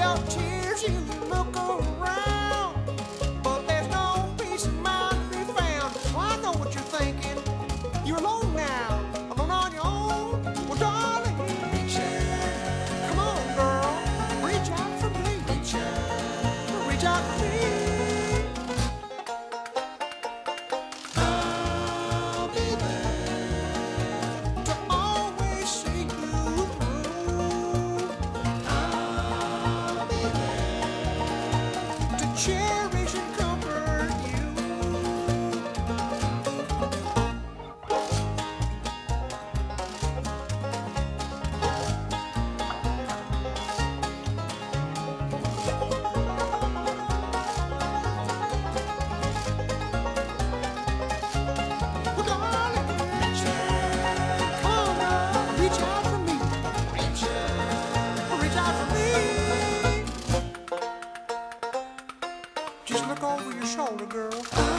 your tears you look around 却 your shoulder, girl.